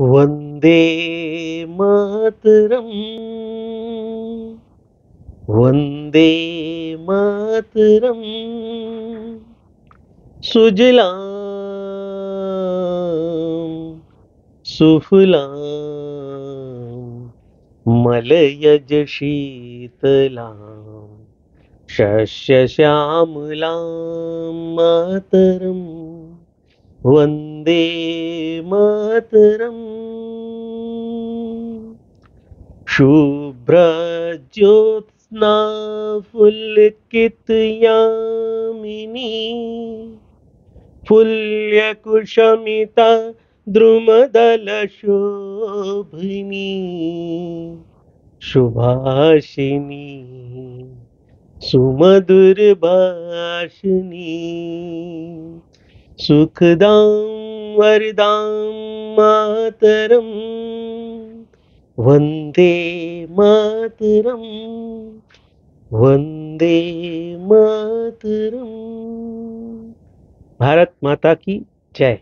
वंदे मातरम्। वंदे मातरम्। सुजलां सुफलां मलयज शीतलां शस्यश्यामलां मातरम्। वंदे मातरम्। शुभ्रज्योत्स्ना फुल्कितयामिनी फुल्यकुशमिता द्रुमदलशोभिनी। सुभाषिनी सुमधुरभाषिणी सुखदां वरदां मातरम। वंदे मातरम। वंदे मातरम। भारत माता की जय।